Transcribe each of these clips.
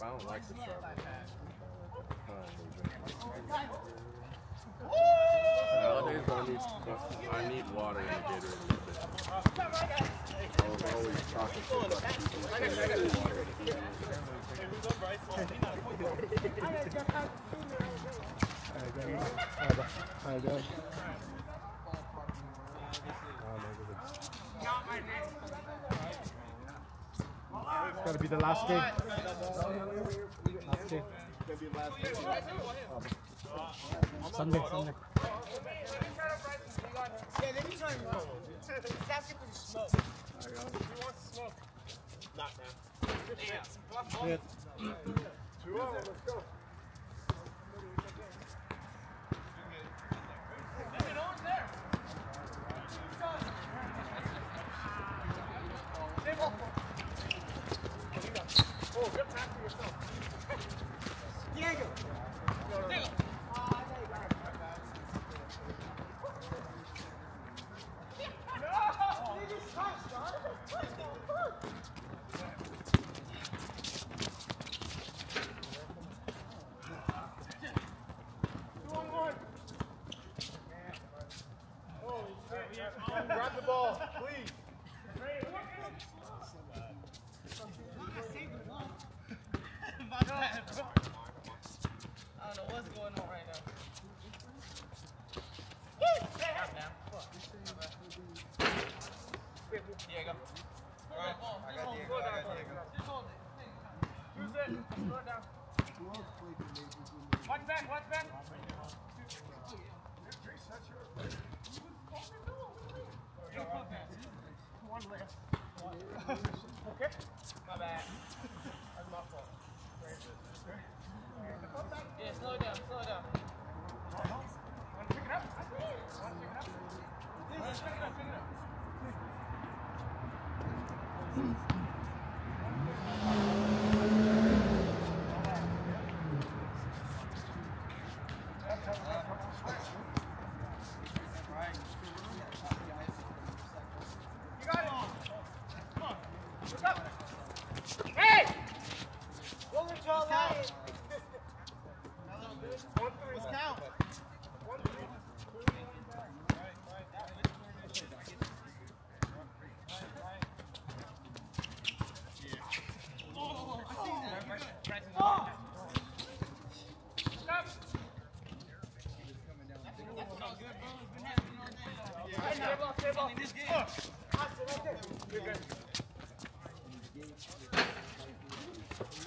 I don't like the strawberry. Nowadays, I need, I need water in the Gatorade. I was always talking to about people who say they need water in the Alright, go. It's gotta be the last game. Last game. Sunday, Sunday. Yeah, let me tell you. He's asking for the smoke. He wants smoke. Not now. Yeah. Grab the ball, please. I don't know what's going on right now. Diego. Alright, I got Diego. I got Diego. Who's it? Slow it down. Watch back, slow down, slow down. You got it. Come on. Look up. Hey! What would y'all like? One, three. Let's count. One, three.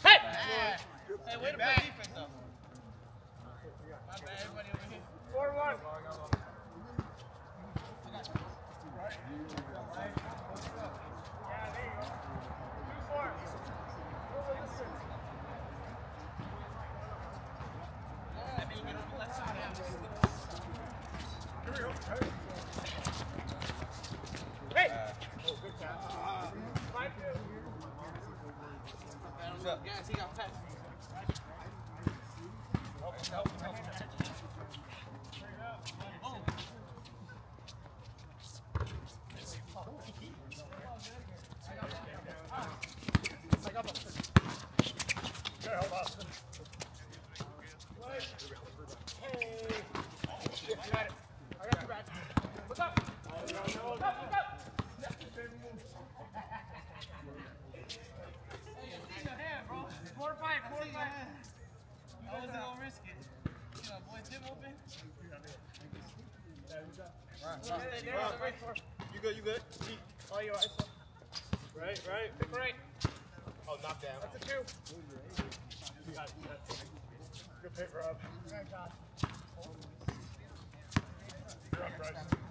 Hey! Hey, wait a defense though. My bad, everybody over here. Four one. Yeah, there you go. Two four. Over this way. That means get on the left side. Here we go. Hey! Oh, good catch. Five two. What's up? Guys, he got. Four or five, four or five. I wasn't gonna risk it. You know, boy, You good, you? Oh, right. Right, right. Pick right. Oh, knock down. That's a two. You got it, you got it. Good pick, Rob. Josh. You're Bryce.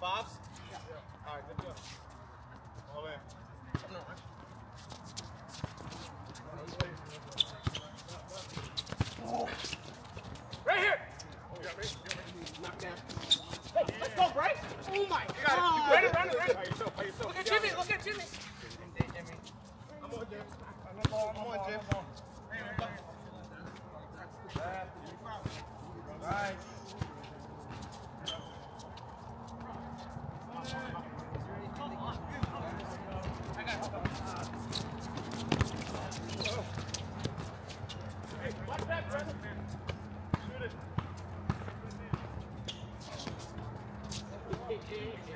Bob's? Yeah. All right, good job. All in. No. Oh. Right here! Oh, you got me? Knock down. Hey, let's go, Bryce! Oh my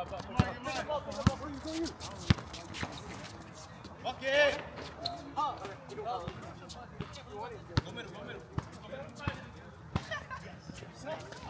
up. Good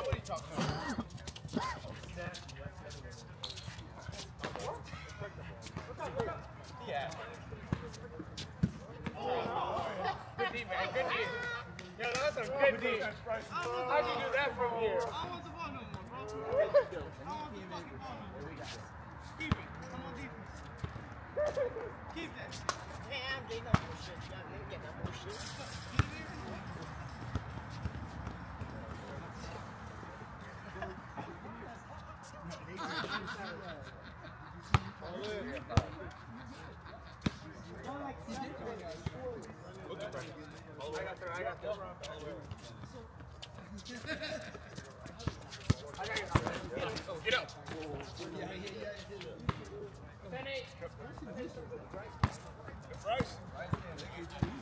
what are you talking about? Man. Keep that. Hey, I'm getting that bullshit. I'm that bullshit. I got there, I got there. I got you. Oh, get up. Ten eight. Bryce. Last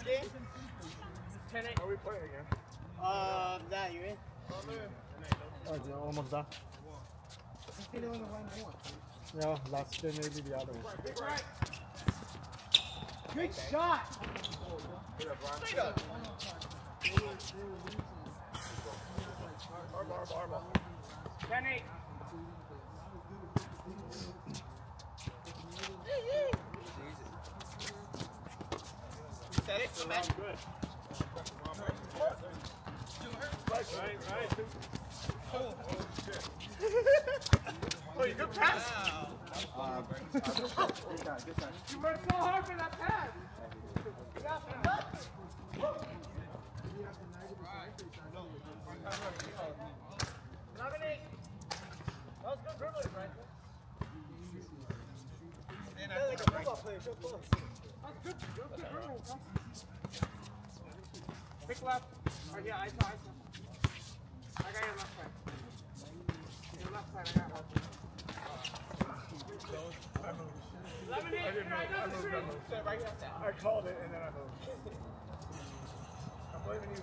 Ten eight. Are we playing again? Uh, that, you in? Oh, is almost done? Yeah, last game maybe the other one. Good shot. Ten eight. Set it. Good. Right. Oh, you good pass. You worked so hard for that pass. Got that. Eleven eight. That was good dribbling, right? Like a football player, so close. That's good. Good, good dribbling. Pick left. Or oh, yeah, I saw, I saw. I got your left side. Your left side, I got one. Lemonade, right down the street. Right. I called it and then I moved. I'm blaming you.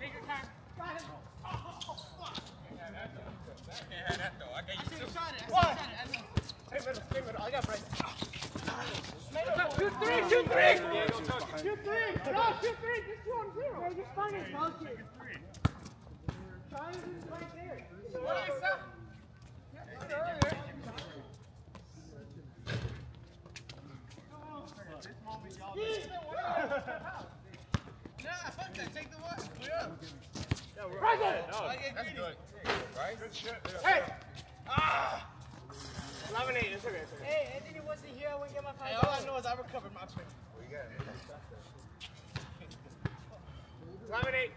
Take your time. Hey, middle, stay middle. I got Bryce. Shoot three, shoot three! No, shoot three! Just two on zero. Yeah, just find it, bullshit. Triangle's right there. What I said. Nah, fuck that. Take the one. Yeah. Present! I get greedy. Hey! Ah! Lemonade, it's okay, it's okay. Hey, Anthony wasn't here. I wouldn't get my five. Hey, all I know is I recovered my trick. Lemonade.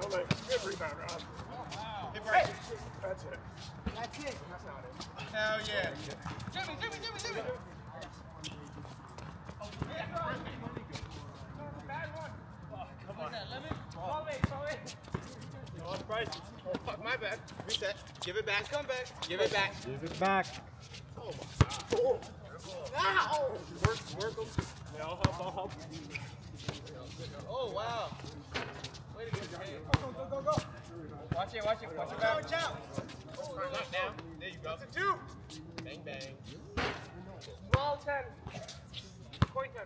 No leg. Good rebound, Rob. Hit right. That's it. That's it. Hell yeah. Jimmy, Jimmy, Jimmy, Jimmy. Oh, Oh, fuck, my bad. Reset. Give it back. Come back. Give it back. Give it back. Oh, Ow! Work, work them. Yeah, I'll help, I'll help. Oh, wow. Way to go, Jimmy. Go, go, go, go. Watch it, watch it, watch it back. Watch out. Knock down. There you go. That's a two. Bang, bang. Small 10. Point 10.